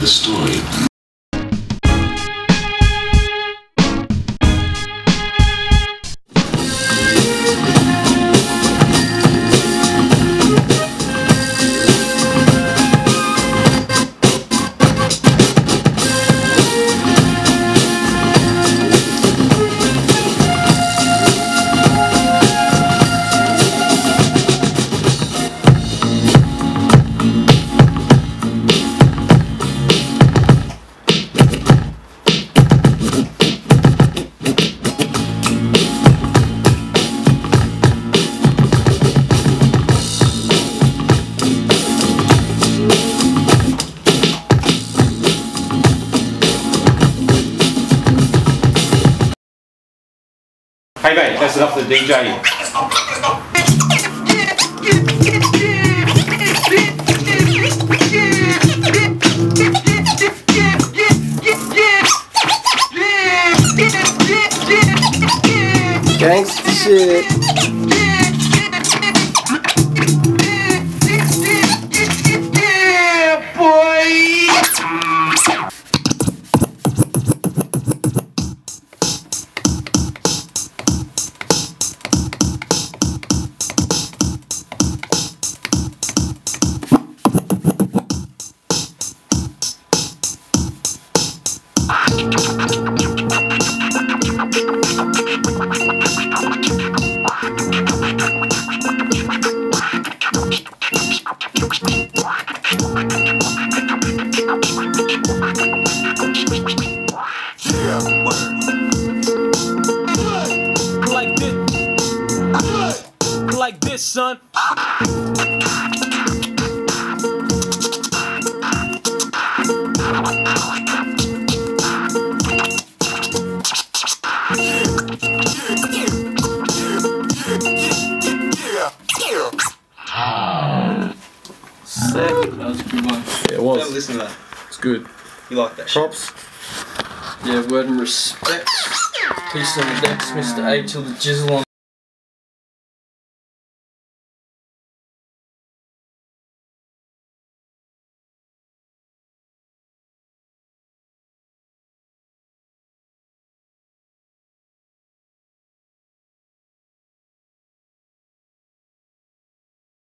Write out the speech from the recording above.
the story. Hey mate, that's enough for the DJ. Gangsta shit. Like this. Like this, son. Sick. That was a good one. Yeah, it Never was. listen to that. It's good. You like that shit? Props. Yeah, word and respect. Peace on the decks, Mr. A till the jizzle on